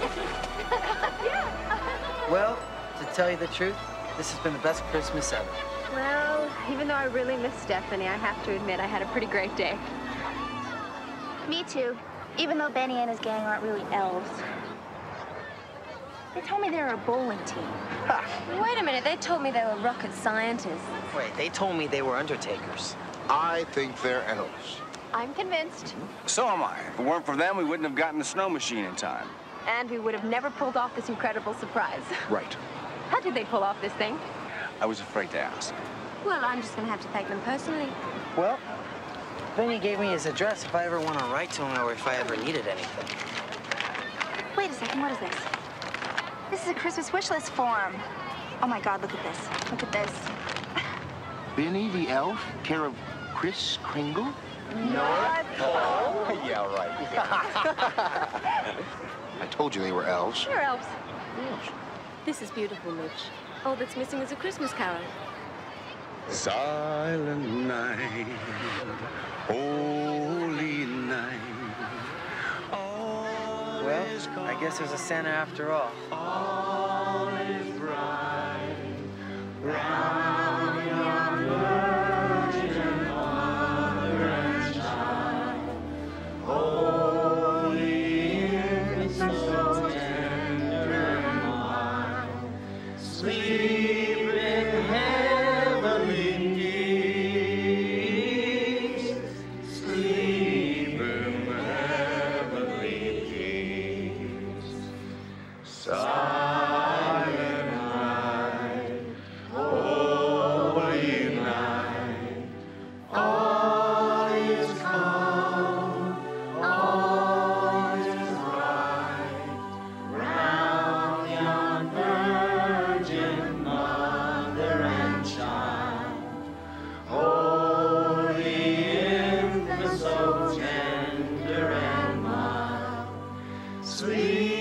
Well, to tell you the truth, this has been the best Christmas ever. Well, even though I really miss Stephanie, I have to admit I had a pretty great day. Me too. Even though Benny and his gang aren't really elves. They told me they were a bowling team. Wait a minute, they told me they were rocket scientists. Wait, they told me they were undertakers. I think they're elves. I'm convinced. So am I. If it weren't for them, we wouldn't have gotten the snow machine in time. And we would have never pulled off this incredible surprise. Right. How did they pull off this thing? I was afraid to ask. Well, I'm just gonna have to thank them personally. Well, Benny gave me his address if I ever want to write to him or if I ever needed anything. Wait a second, what is this? This is a Christmas wish list form. Oh my God, look at this. Look at this. Benny the elf, care of Kris Kringle? No! Yeah, right. I told you they were elves. Sure, elves. This is beautiful, Mitch. All that's missing is a Christmas carol. Silent night, holy night. Well, I guess there's a Santa after all. All is bright. sweet.